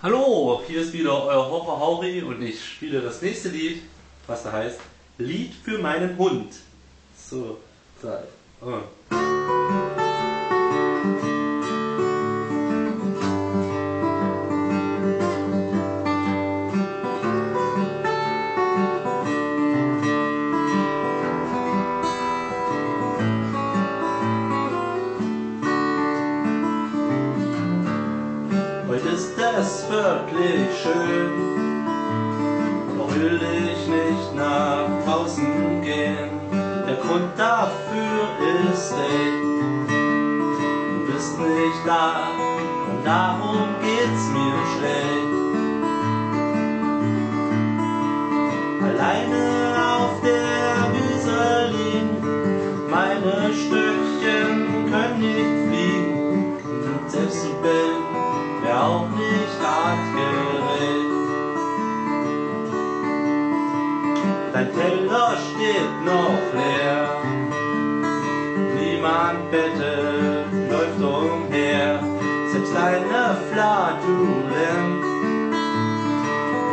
Hallo, hier ist wieder euer Horror Hauri und ich spiele das nächste Lied, was da heißt Lied für meinen Hund. So, drei. Oh. Ist es wirklich schön, doch will ich nicht nach draußen gehen. Der Grund dafür ist ey, du bist nicht da und darum geht's mir schlecht. Dein Teller steht noch leer, niemand bettet, läuft umher, selbst deine Flatulenz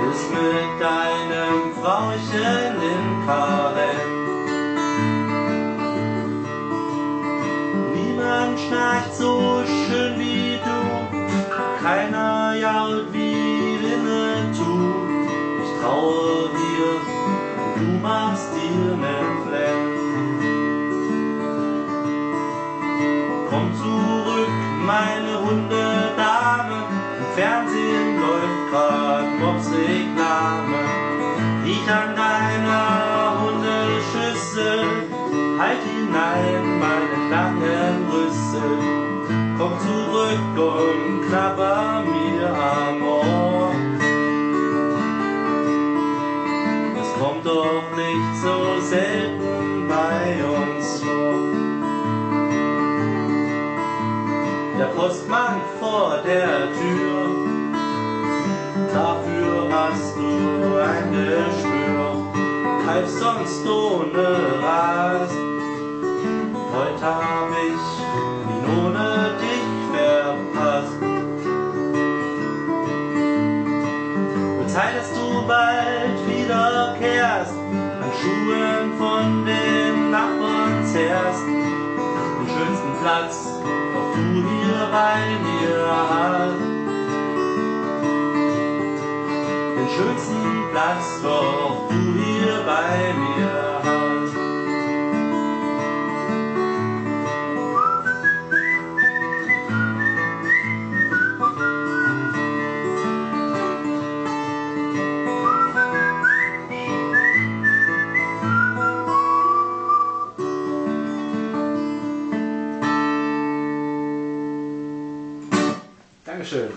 ist mit deinem Frauchen in Karenz. Niemand schnarcht so schön wie du, keiner jault wie Winnetou. Ich traue dir, du machst dir nen Fleck. Komm zurück, meine Hundedame, im Fernsehen läuft grad Mopsreklame. Riech an deiner Hundeschüssel, halt hinein meinen langen Rüssel. Komm zurück und knabber mir am Ohr. Es kommt doch nicht so selten bei uns vor. Der Postmann vor der Tür, dafür hast du ein Gespür, treibst sonst ohne Rast. Heute hab ich ihn ohne dich verpasst. Zeit, du bald an Schuhen von den Nachbarn zehrst, den schönsten Platz, doch du hier bei mir hast. Den schönsten Platz, doch du hier bei mir hast. i 是